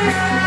Yeah.